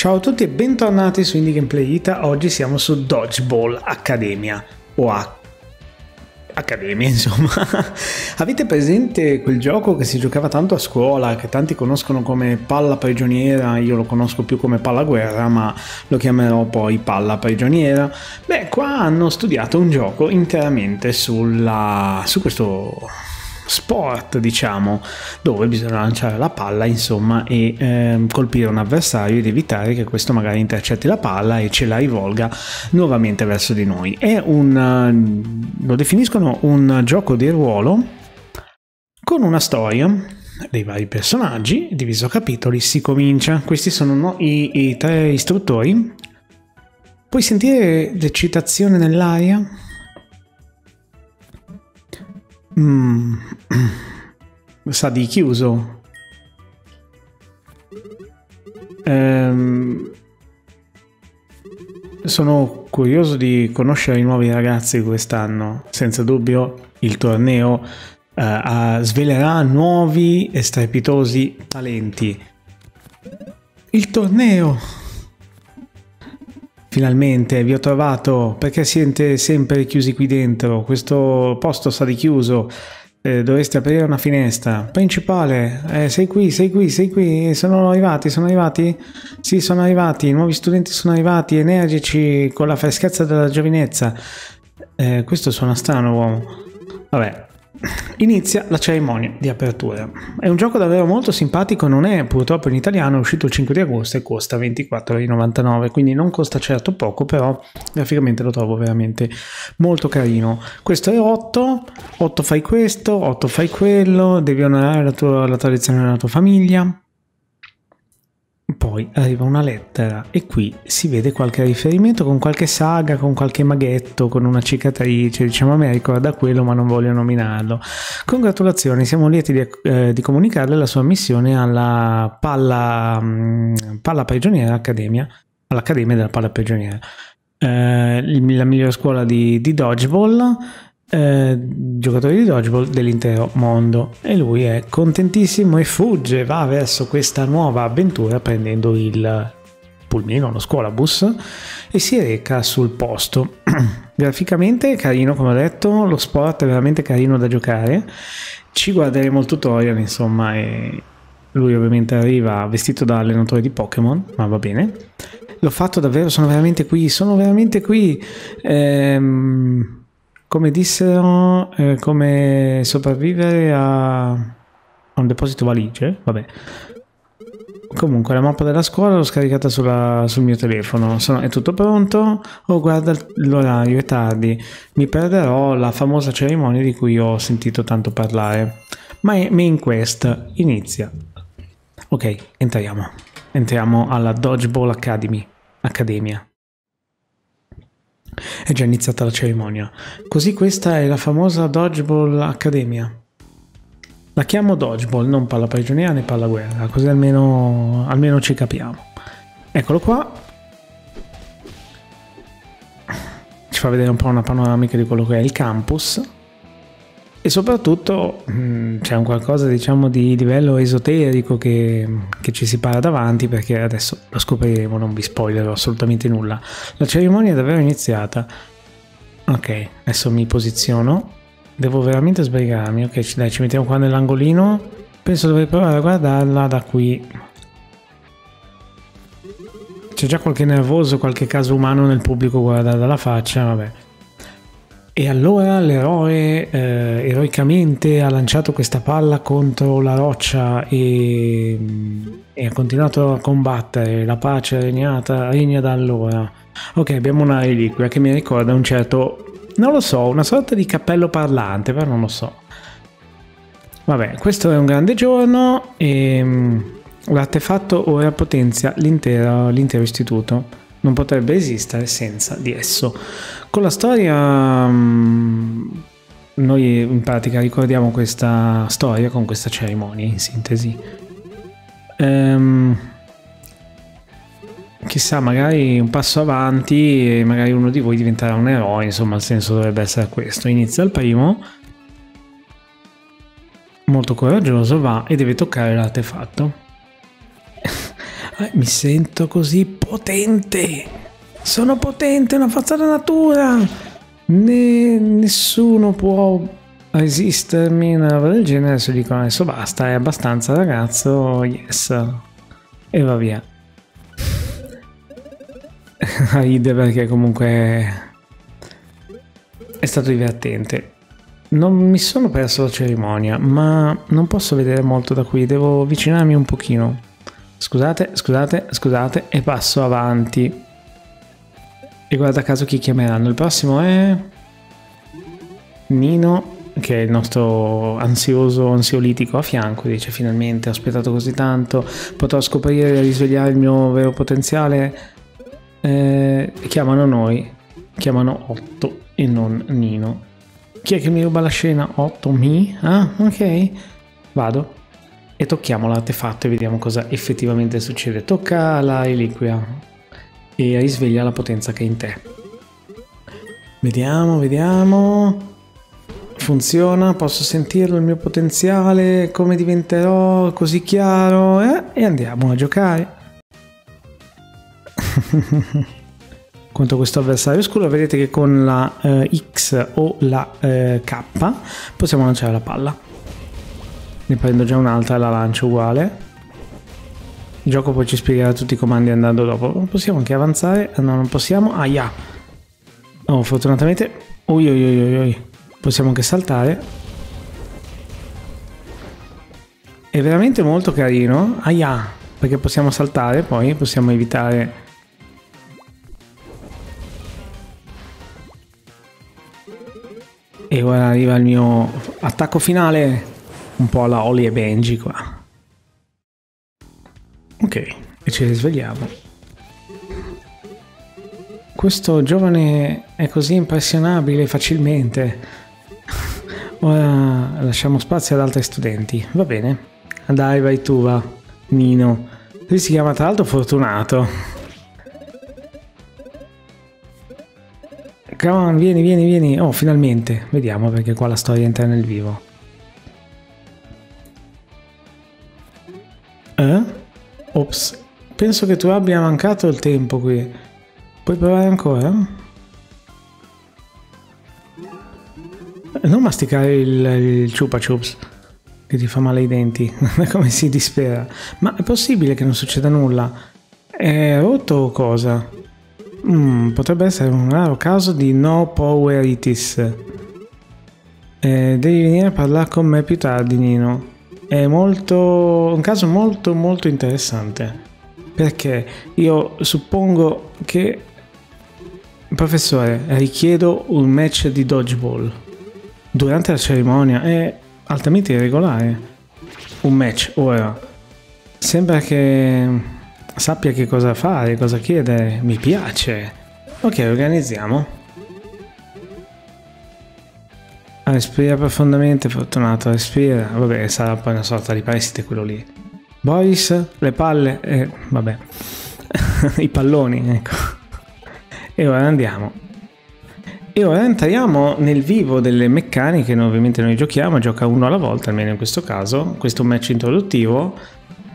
Ciao a tutti e bentornati su Indie Gameplay Ita. Oggi siamo su Dodgeball Academia o A Accademia, insomma. Avete presente quel gioco che si giocava tanto a scuola, che tanti conoscono come palla prigioniera, io lo conosco più come palla guerra, ma lo chiamerò poi palla prigioniera? Beh, qua hanno studiato un gioco interamente sulla, su questo sport, diciamo, dove bisogna lanciare la palla, insomma, e eh, colpire un avversario ed evitare che questo magari intercetti la palla e ce la rivolga nuovamente verso di noi. È un, uh, lo definiscono un gioco di ruolo con una storia dei vari personaggi, diviso a capitoli, si comincia. Questi sono no, i, i tre istruttori. Puoi sentire l'eccitazione nell'aria? Mm. Sa di chiuso. Ehm, sono curioso di conoscere i nuovi ragazzi quest'anno. Senza dubbio il torneo eh, svelerà nuovi e strepitosi talenti. Il torneo! Finalmente vi ho trovato perché siete sempre chiusi qui dentro. Questo posto sta di chiuso. Eh, dovreste aprire una finestra. Principale, eh, sei qui, sei qui, sei qui. Sono arrivati, sono arrivati? Sì, sono arrivati. I nuovi studenti sono arrivati, energici, con la freschezza della giovinezza. Eh, questo suona strano, uomo. Vabbè, Inizia la cerimonia di apertura. È un gioco davvero molto simpatico, non è purtroppo in italiano, è uscito il 5 di agosto e costa 24,99, quindi non costa certo poco, però graficamente lo trovo veramente molto carino. Questo è 8, 8 fai questo, 8 fai quello, devi onorare la, tua, la tradizione della tua famiglia, poi arriva una lettera e qui si vede qualche riferimento con qualche saga, con qualche maghetto, con una cicatrice. Diciamo a me ricorda quello, ma non voglio nominarlo. Congratulazioni, siamo lieti di, eh, di comunicarle la sua missione alla Palla, mh, mm, Palla Prigioniera Accademia, all'Accademia della Palla Prigioniera. Eh, la migliore scuola di, di dodgeball eh, giocatori di dodgeball dell'intero mondo e lui è contentissimo e fugge, va verso questa nuova avventura prendendo il pulmino, lo scuolabus e si reca sul posto. Graficamente carino, come ho detto, lo sport è veramente carino da giocare. Ci guarderemo il tutorial, insomma, e lui ovviamente arriva vestito da allenatore di Pokémon, ma va bene. L'ho fatto davvero, sono veramente qui, sono veramente qui. Ehm come dissero, eh, come sopravvivere a, a un deposito valigie, vabbè. Comunque la mappa della scuola l'ho scaricata sulla, sul mio telefono, Sono, è tutto pronto? Oh guarda l'orario, è tardi, mi perderò la famosa cerimonia di cui ho sentito tanto parlare. Ma Main Quest inizia. Ok, entriamo. Entriamo alla Dodgeball Academy. Accademia. È già iniziata la cerimonia. Così questa è la famosa Dodgeball Accademia. La chiamo Dodgeball, non palla prigioniera né palla guerra, così almeno, almeno ci capiamo. Eccolo qua. Ci fa vedere un po' una panoramica di quello che è il campus e soprattutto mm, c'è un qualcosa diciamo di livello esoterico che, che, ci si para davanti perché adesso lo scopriremo, non vi spoilerò assolutamente nulla. La cerimonia è davvero iniziata. Ok, adesso mi posiziono. Devo veramente sbrigarmi. Ok, dai, ci mettiamo qua nell'angolino. Penso dovrei provare a guardarla da qui. C'è già qualche nervoso, qualche caso umano nel pubblico guardare dalla faccia, vabbè. E allora l'eroe eh, eroicamente ha lanciato questa palla contro la roccia e, e, ha continuato a combattere. La pace regnata, regna da allora. Ok, abbiamo una reliquia che mi ricorda un certo, non lo so, una sorta di cappello parlante, però non lo so. Vabbè, questo è un grande giorno e mm, l'artefatto ora potenzia l'intero, l'intero istituto non potrebbe esistere senza di esso. Con la storia mm, noi in pratica ricordiamo questa storia con questa cerimonia in sintesi. Ehm, chissà, magari un passo avanti e magari uno di voi diventerà un eroe, insomma il senso dovrebbe essere questo. Inizia il primo, molto coraggioso, va e deve toccare l'artefatto mi sento così potente. Sono potente, una forza della natura. Ne, nessuno può resistermi una roba del genere. Se dicono adesso basta, è abbastanza ragazzo. Yes. E va via. Ride perché comunque è stato divertente. Non mi sono perso la cerimonia, ma non posso vedere molto da qui, devo avvicinarmi un pochino. Scusate, scusate, scusate, e passo avanti. E guarda caso chi chiameranno. Il prossimo è... Nino, che è il nostro ansioso ansiolitico a fianco, dice finalmente ho aspettato così tanto, potrò scoprire e risvegliare il mio vero potenziale. Eh, chiamano noi, chiamano Otto e non Nino. Chi è che mi ruba la scena? 8 mi? Ah, ok. Vado. E tocchiamo l'artefatto e vediamo cosa effettivamente succede. Tocca la reliquia e risveglia la potenza che è in te. Vediamo, vediamo. Funziona, posso sentirlo il mio potenziale, come diventerò così chiaro. Eh? E andiamo a giocare. contro questo avversario scuro vedete che con la eh, X o la eh, K possiamo lanciare la palla ne prendo già un'altra e la lancio uguale. Il gioco poi ci spiegherà tutti i comandi andando dopo. Possiamo anche avanzare. No non possiamo. Ah yeah. oh fortunatamente. Ui, ui, ui, ui. possiamo anche saltare. È veramente molto carino. Ah yeah. perché possiamo saltare poi possiamo evitare. E ora arriva il mio attacco finale, un po' alla Oli e Benji qua. Ok, e ci risvegliamo. Questo giovane è così impressionabile facilmente. Ora lasciamo spazio ad altri studenti. Va bene. Dai, vai tu, va. Nino. Lui si chiama tra l'altro Fortunato. Come on, vieni, vieni, vieni. Oh, finalmente. Vediamo perché qua la storia entra nel vivo. Eh? Ops. Penso che tu abbia mancato il tempo qui. Puoi provare ancora? Non masticare il, il chupa chups che ti fa male ai denti. Come si dispera. Ma è possibile che non succeda nulla? È rotto o cosa? Mm, potrebbe essere un raro caso di no poweritis. Eh, devi venire a parlare con me più tardi, Nino. È molto. un caso molto molto interessante. Perché io suppongo che. Professore, richiedo un match di dodgeball. Durante la cerimonia è altamente irregolare. Un match ora. Sembra che sappia che cosa fare, cosa chiedere. Mi piace. Ok, organizziamo. Respira profondamente, fortunato, respira. Vabbè, sarà poi una sorta di prestito quello lì. Boris, le palle, eh, vabbè. I palloni, ecco. E ora andiamo. E ora entriamo nel vivo delle meccaniche, ovviamente noi giochiamo, gioca uno alla volta, almeno in questo caso. Questo match introduttivo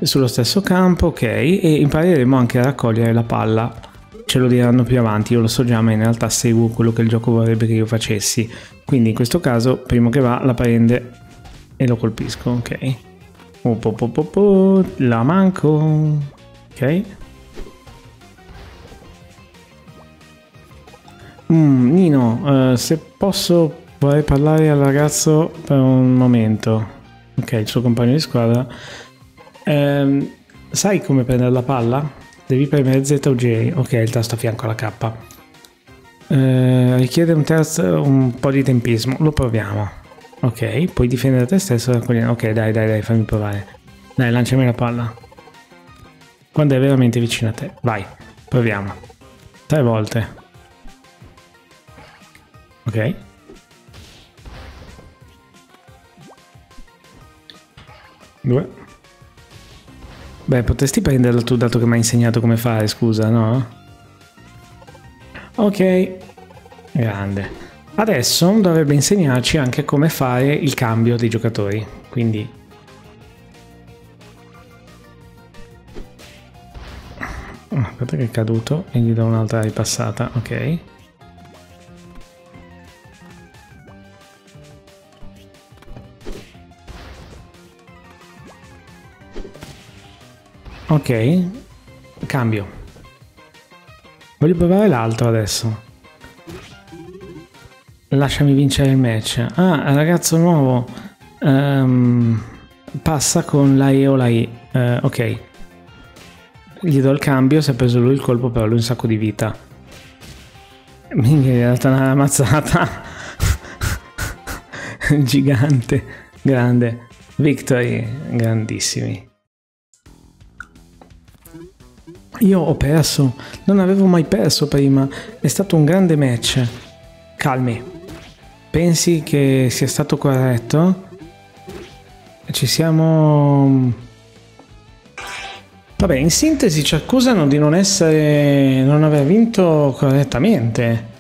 sullo stesso campo, ok, e impareremo anche a raccogliere la palla. Ce lo diranno più avanti, io lo so già, ma in realtà seguo quello che il gioco vorrebbe che io facessi. Quindi in questo caso, primo che va, la prende e lo colpisco, ok. Oh, po, po, po, la manco, ok. Mm, Nino, uh, se posso vorrei parlare al ragazzo per un momento. Ok, il suo compagno di squadra Ehm, sai come prendere la palla? Devi premere Z o J. Ok, il tasto a fianco alla K. Eh, richiede un, terzo, un po' di tempismo. Lo proviamo. Ok, puoi difendere te stesso. Ok, dai, dai, dai, fammi provare. Dai, lanciami la palla. Quando è veramente vicino a te. Vai, proviamo. Tre volte. Ok. Due. Beh, potresti prenderla tu dato che mi hai insegnato come fare, scusa, no? Ok, grande. Adesso dovrebbe insegnarci anche come fare il cambio dei giocatori, quindi... Aspetta che è caduto e gli do un'altra ripassata, ok. Ok, cambio. Voglio provare l'altro adesso. Lasciami vincere il match. Ah, ragazzo nuovo. Um, passa con la E o la I. Uh, ok. Gli do il cambio, si è preso lui il colpo, però lui un sacco di vita. Minchia, gli ha dato una mazzata. Gigante, grande. Victory, grandissimi. Io ho perso, non avevo mai perso prima, è stato un grande match. Calmi. Pensi che sia stato corretto? Ci siamo... Vabbè, in sintesi ci accusano di non essere... non aver vinto correttamente.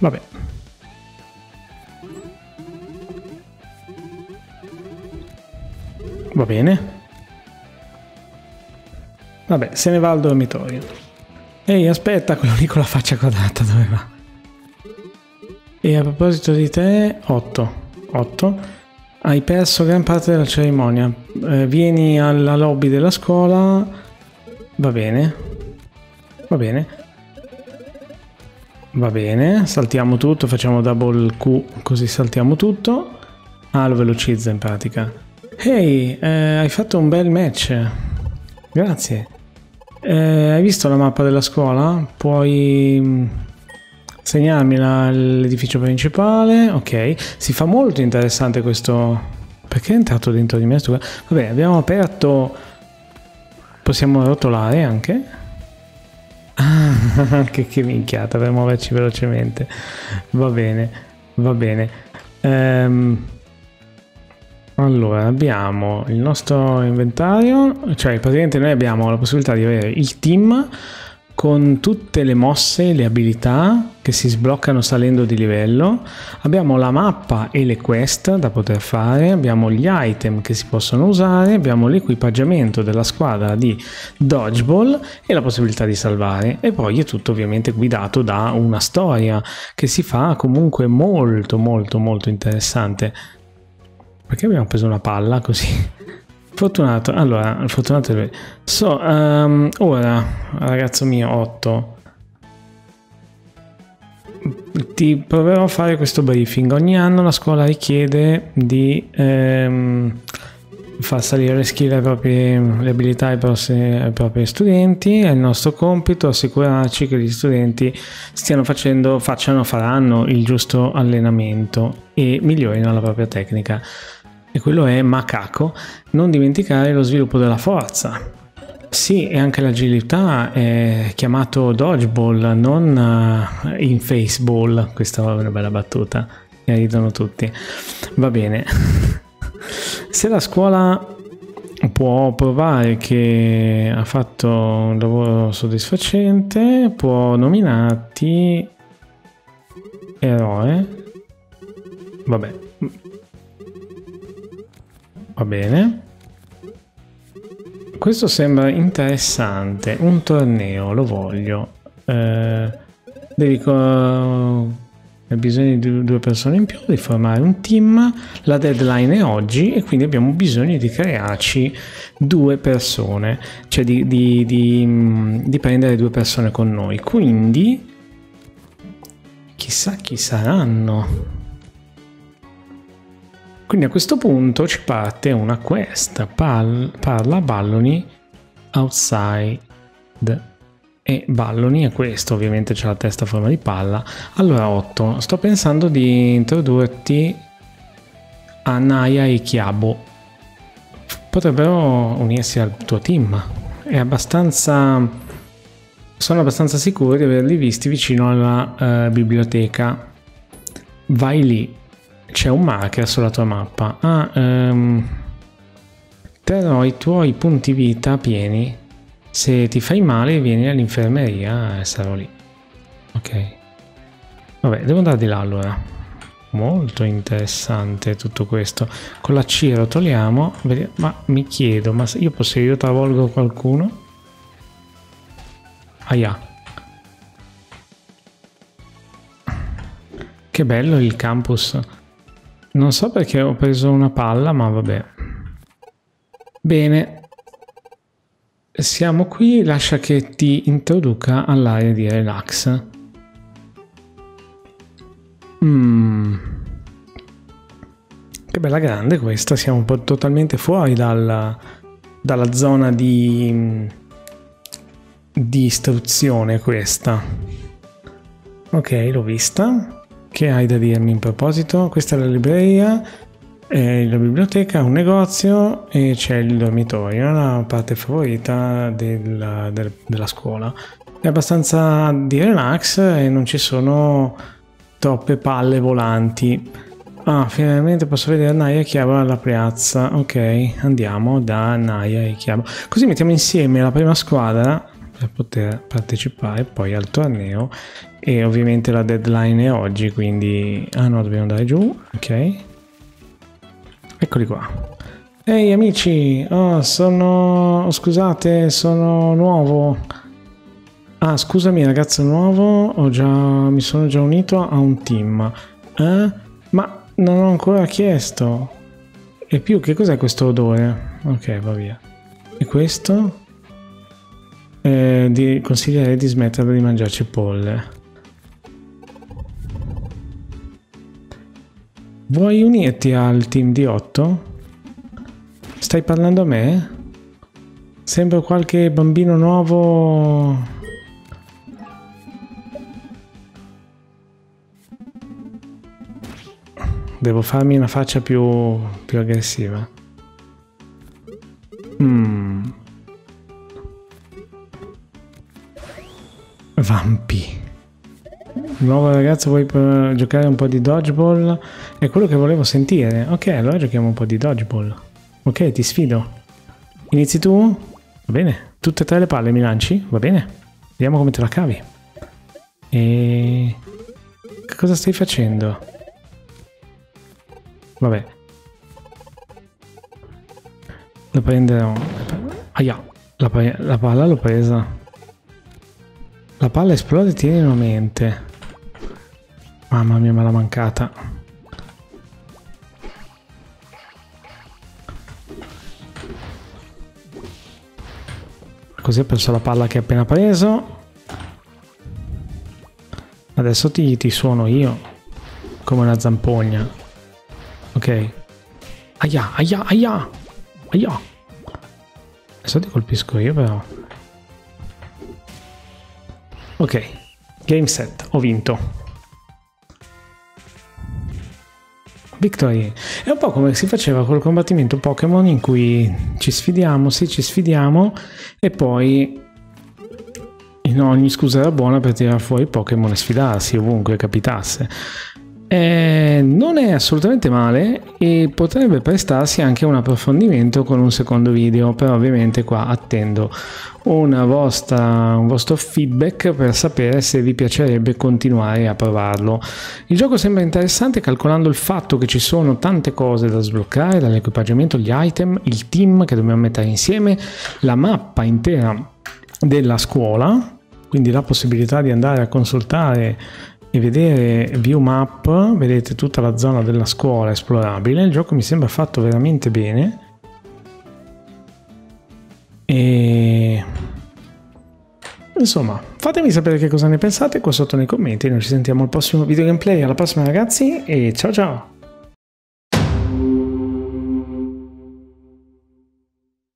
Vabbè. Va bene. Vabbè, se ne va al dormitorio. Ehi, aspetta, quello lì con la faccia quadrata dove va? E a proposito di te, 8. 8. Hai perso gran parte della cerimonia. Eh, vieni alla lobby della scuola. Va bene. Va bene. Va bene. Saltiamo tutto, facciamo double Q così saltiamo tutto. Ah, lo velocizza in pratica. Ehi, eh, hai fatto un bel match. Grazie. Eh, hai visto la mappa della scuola? Puoi mm, segnarmi l'edificio principale. Ok, si fa molto interessante questo... Perché è entrato dentro di me? Vabbè, abbiamo aperto... Possiamo rotolare anche? Ah, che, che minchiata per muoverci velocemente. Va bene, va bene. Ehm... Allora, abbiamo il nostro inventario, cioè praticamente noi abbiamo la possibilità di avere il team con tutte le mosse, le abilità che si sbloccano salendo di livello, abbiamo la mappa e le quest da poter fare, abbiamo gli item che si possono usare, abbiamo l'equipaggiamento della squadra di dodgeball e la possibilità di salvare. E poi è tutto ovviamente guidato da una storia che si fa comunque molto molto molto interessante perché abbiamo preso una palla così? Fortunato, allora, fortunato è So, um, ora, ragazzo mio, 8. Ti proverò a fare questo briefing. Ogni anno la scuola richiede di ehm, far salire le skill ai propri, le abilità ai, propri, ai propri studenti. È il nostro compito assicurarci che gli studenti stiano facendo, facciano, faranno il giusto allenamento e migliorino la propria tecnica e quello è macaco, non dimenticare lo sviluppo della forza. Sì, e anche l'agilità è chiamato dodgeball, non uh, in faceball. Questa è una bella battuta, ne ridono tutti. Va bene. Se la scuola può provare che ha fatto un lavoro soddisfacente, può nominarti eroe. Vabbè, Va bene. Questo sembra interessante. Un torneo, lo voglio. Eh, devi hai bisogno di due persone in più, di formare un team. La deadline è oggi e quindi abbiamo bisogno di crearci due persone, cioè di, di, di, di prendere due persone con noi. Quindi chissà chi saranno. Quindi a questo punto ci parte una quest, Pal- parla Balloni outside. E Balloni è questo, ovviamente c'è la testa a forma di palla. Allora 8, sto pensando di introdurti a Naya e Chiabo. Potrebbero unirsi al tuo team. È abbastanza... Sono abbastanza sicuro di averli visti vicino alla uh, biblioteca. Vai lì, c'è un marker sulla tua mappa. Ah, um, terrò i tuoi punti vita pieni. Se ti fai male vieni all'infermeria e sarò lì. Ok. Vabbè, devo andare di là allora. Molto interessante tutto questo. Con la C rotoliamo. Ma mi chiedo, ma io posso io travolgo qualcuno? Aia. Che bello il campus. Non so perché ho preso una palla, ma vabbè. Bene. Siamo qui, lascia che ti introduca all'area di relax. Mm. Che bella grande questa, siamo totalmente fuori dalla, dalla zona di, di istruzione questa. Ok, l'ho vista. Che hai da dirmi in proposito? Questa è la libreria, è la biblioteca, un negozio e c'è il dormitorio, la parte favorita della, del, della scuola. È abbastanza di relax e non ci sono troppe palle volanti. Ah, finalmente posso vedere Naya e Chiaro alla piazza. Ok, andiamo da Naya e Chiaro. Così mettiamo insieme la prima squadra poter partecipare poi al torneo e ovviamente la deadline è oggi, quindi... Ah no, dobbiamo andare giù, ok. Eccoli qua. Ehi amici, oh, sono... scusate, sono nuovo. Ah, scusami ragazzo nuovo, già... mi sono già unito a un team. Eh? Ma non ho ancora chiesto. E più, che cos'è questo odore? Ok, va via. E questo? Eh, di, consiglierei di smettere di mangiare cipolle. Vuoi unirti al team di 8? Stai parlando a me? Sembra qualche bambino nuovo Devo farmi una faccia più, più aggressiva. Mm. Vampi. Nuovo ragazzo, vuoi giocare un po' di dodgeball? È quello che volevo sentire. Ok, allora giochiamo un po' di dodgeball. Ok, ti sfido. Inizi tu? Va bene. Tutte e tre le palle mi lanci? Va bene. Vediamo come te la cavi. E... Che cosa stai facendo? Vabbè. La prenderò. Aia, la, la palla l'ho presa. La palla esplode, tienilo a mente. Mamma mia, me l'ha mancata. Così ho perso la palla che ho appena preso. Adesso ti, ti suono io. Come una zampogna. Ok. Aia, aia, aia. Aia. Adesso ti colpisco io però. Ok. Game set. Ho vinto. Victory. È un po' come si faceva col combattimento Pokémon in cui ci sfidiamo, sì, ci sfidiamo e poi in ogni scusa era buona per tirare fuori Pokémon e sfidarsi ovunque capitasse. Eh, non è assolutamente male e potrebbe prestarsi anche un approfondimento con un secondo video, però ovviamente qua attendo vostra, un vostro feedback per sapere se vi piacerebbe continuare a provarlo. Il gioco sembra interessante calcolando il fatto che ci sono tante cose da sbloccare, dall'equipaggiamento, gli item, il team che dobbiamo mettere insieme, la mappa intera della scuola, quindi la possibilità di andare a consultare e vedere view map vedete tutta la zona della scuola esplorabile il gioco mi sembra fatto veramente bene. E insomma fatemi sapere che cosa ne pensate qua sotto nei commenti noi ci sentiamo al prossimo video gameplay alla prossima ragazzi e ciao ciao